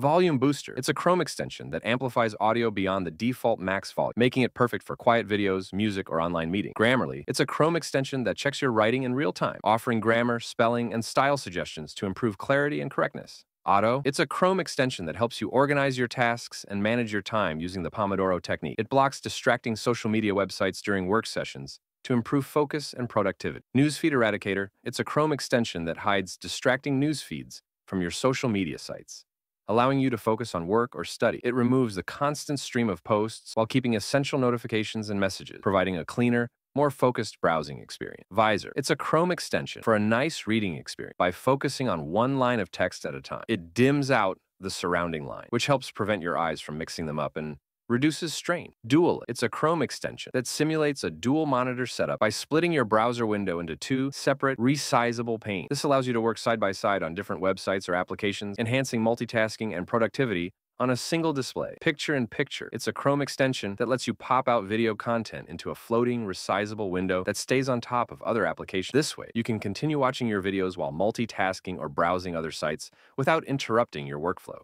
Volume Booster. It's a Chrome extension that amplifies audio beyond the default max volume, making it perfect for quiet videos, music, or online meeting. Grammarly. It's a Chrome extension that checks your writing in real time, offering grammar, spelling, and style suggestions to improve clarity and correctness. Otto. It's a Chrome extension that helps you organize your tasks and manage your time using the Pomodoro technique. It blocks distracting social media websites during work sessions to improve focus and productivity. Newsfeed Eradicator. It's a Chrome extension that hides distracting news feeds from your social media sites, allowing you to focus on work or study. It mm-hmm. removes the constant stream of posts while keeping essential notifications and messages, providing a cleaner, more focused browsing experience. Visor. It's a Chrome extension for a nice reading experience by focusing on one line of text at a time. It dims out the surrounding line, which helps prevent your eyes from mixing them up and reduces strain. Dual, it's a Chrome extension that simulates a dual monitor setup by splitting your browser window into two separate resizable panes. This allows you to work side by side on different websites or applications, enhancing multitasking and productivity on a single display, picture in picture. It's a Chrome extension that lets you pop out video content into a floating, resizable window that stays on top of other applications. This way, you can continue watching your videos while multitasking or browsing other sites without interrupting your workflow.